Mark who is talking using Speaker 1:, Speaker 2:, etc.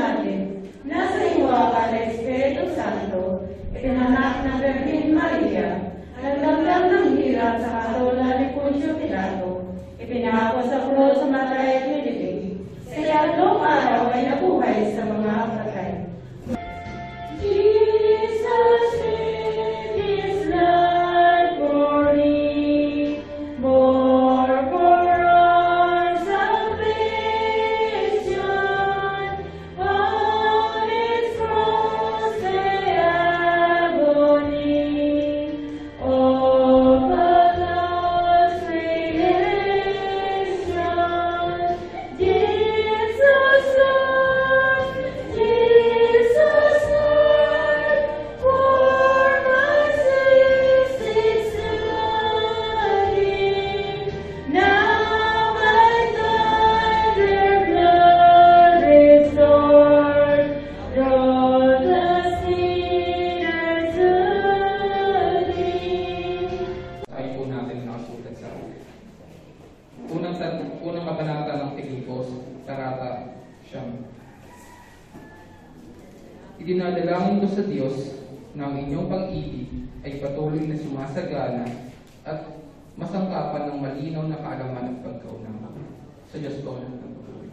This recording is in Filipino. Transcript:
Speaker 1: Natin, nasa iwakan ng Espiritu Santo, ipinanak ng Virgin Maria, nagdamdam ng hirap sa katulad ni Poncio Pilato, ipinako sa krus sa matay at nilibig. Sa iyalong araw ay nabuhay sa mga
Speaker 2: Idinadalangin ko sa Diyos na ang inyong pag-ibig ay patuloy na sumasagana at masangkapan ng malinaw na kaalaman at pagkaunawa. Sa Diyos ko lang ang patuloy.